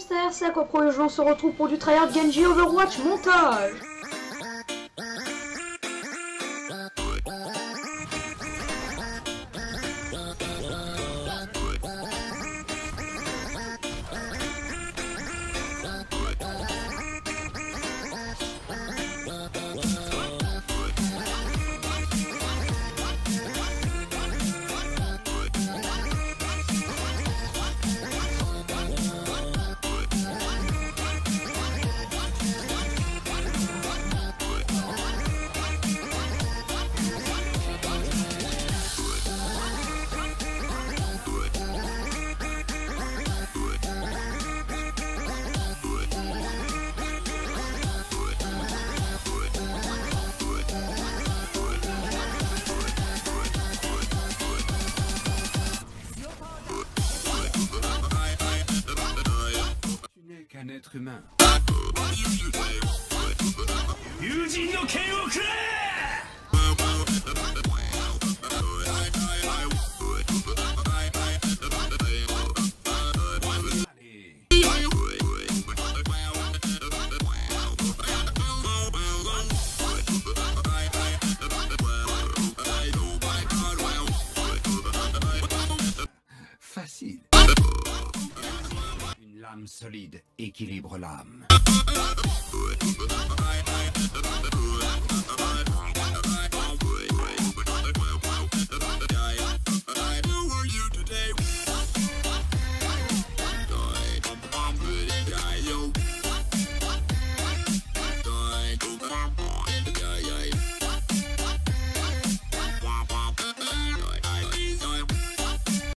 hamster, c'est on se retrouve pour du tryhard Genji Overwatch montage être humain. 友人の剣をくれ Lame solide équilibre l'âme.